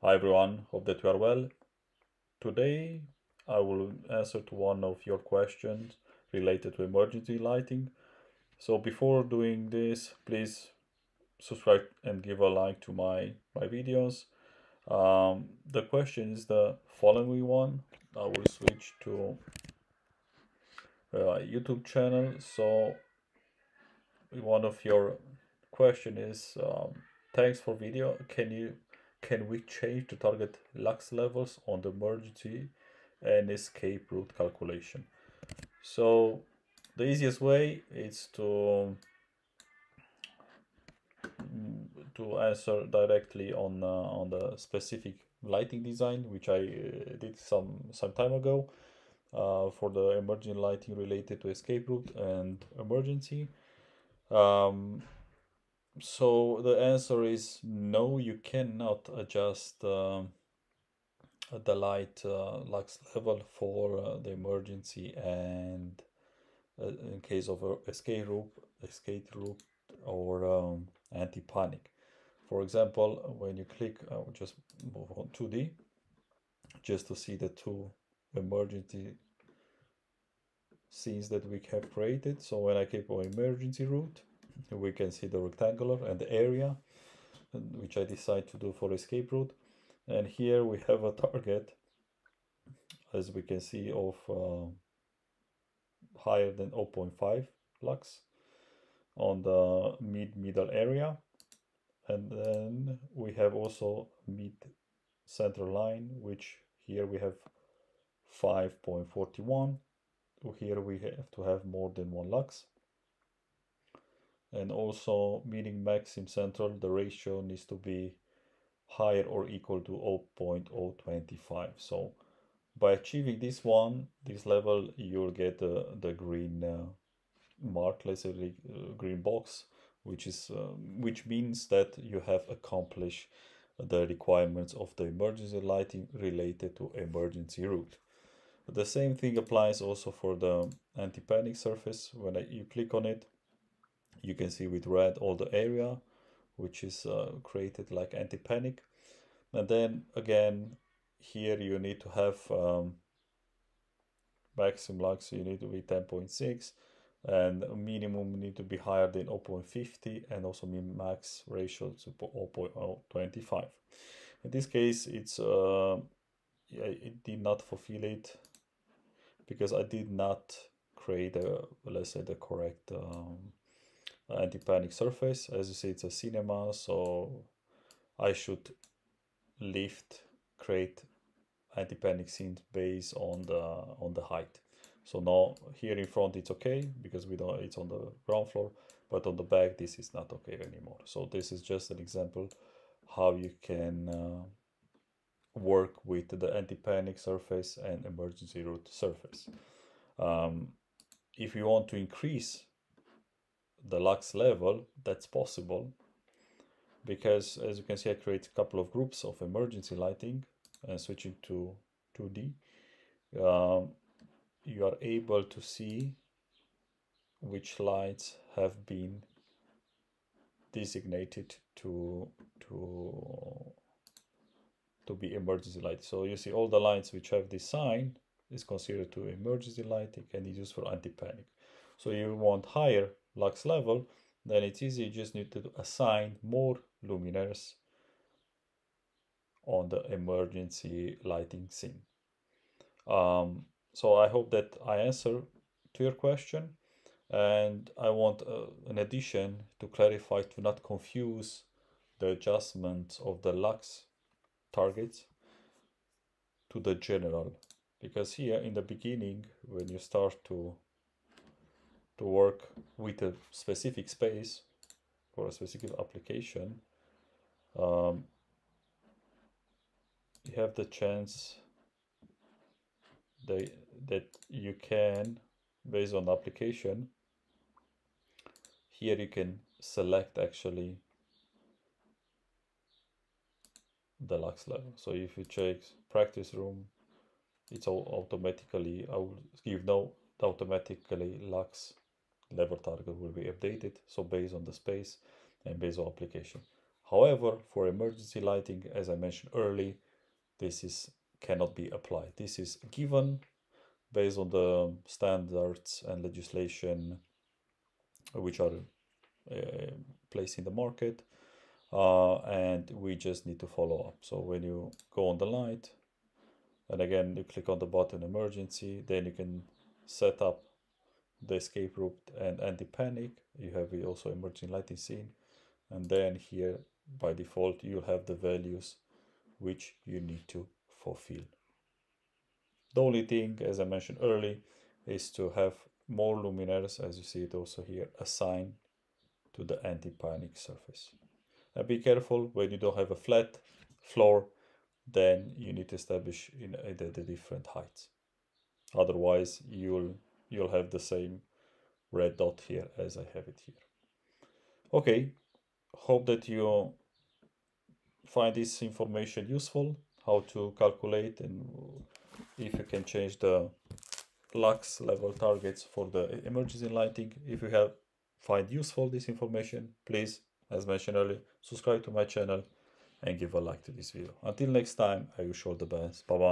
Hi everyone, hope that you are well. Today I will answer to one of your questions related to emergency lighting. So before doing this, please subscribe and give a like to my, my videos. Um, the question is the following one. I will switch to uh, YouTube channel. So one of your question is um, thanks for video. Can you can we change the target lux levels on the merge emergency and escape route calculation? So the easiest way is to to answer directly on uh, on the specific lighting design, which I uh, did some some time ago uh, for the emergency lighting related to escape route and emergency. Um, so the answer is no, you cannot adjust uh, the light uh, lux level for uh, the emergency and uh, in case of escape route, escape route or um, anti-panic. For example, when you click, I will just move on 2D just to see the two emergency scenes that we have created. So when I click on emergency route, we can see the rectangular and the area which I decide to do for escape route. And here we have a target as we can see of uh, higher than 0.5 lux on the mid middle area. And then we have also mid center line which here we have 5.41 here we have to have more than one lux and also meaning maxim central the ratio needs to be higher or equal to 0.025 so by achieving this one this level you'll get uh, the green uh, mark let's say uh, green box which is uh, which means that you have accomplished the requirements of the emergency lighting related to emergency route the same thing applies also for the anti-panic surface. When I, you click on it you can see with red all the area which is uh, created like anti-panic. And then again here you need to have um, maximum lux you need to be 10.6 and minimum need to be higher than 0.50 and also min max ratio to 0.25 in this case it's uh, it did not fulfill it because I did not create a let's say the correct um, anti-panic surface. As you see it's a cinema so I should lift create anti-panic scenes based on the on the height. So now here in front it's okay because we don't it's on the ground floor but on the back this is not okay anymore. So this is just an example how you can uh, work with the anti-panic surface and emergency route surface. Um, if you want to increase the lux level, that's possible. Because as you can see I create a couple of groups of emergency lighting and switching to 2D um, you are able to see which lights have been designated to to to be emergency light so you see all the lights which have this sign is considered to emergency lighting and is used for anti-panic. So you want higher lux level, then it's easy, you just need to assign more luminaires on the emergency lighting scene. Um, so I hope that I answer to your question. And I want uh, an addition to clarify to not confuse the adjustments of the lux targets to the general. Because here in the beginning when you start to to work with a specific space for a specific application, um, you have the chance that, that you can, based on the application, here you can select actually the lux level. So if you check practice room, it's all automatically, I will give no automatically lux level target will be updated so based on the space and based on application However, for emergency lighting, as I mentioned early, this is cannot be applied. This is given based on the standards and legislation which are uh, placed in the market uh, and we just need to follow up so when you go on the light and again you click on the button emergency then you can set up the escape route and anti-panic you have also emerging lighting scene. And then here by default you'll have the values which you need to fulfill. The only thing as i mentioned early is to have more luminaires as you see it also here assigned to the anti-panic surface. And be careful when you don't have a flat floor then you need to establish in the, the different heights. Otherwise you'll you'll have the same red dot here as I have it here. Okay hope that you find this information useful how to calculate and if you can change the lux level targets for the emergency lighting. If you have find useful this information please as mentioned earlier subscribe to my channel and give a like to this video. Until next time i wish you all the best. Bye bye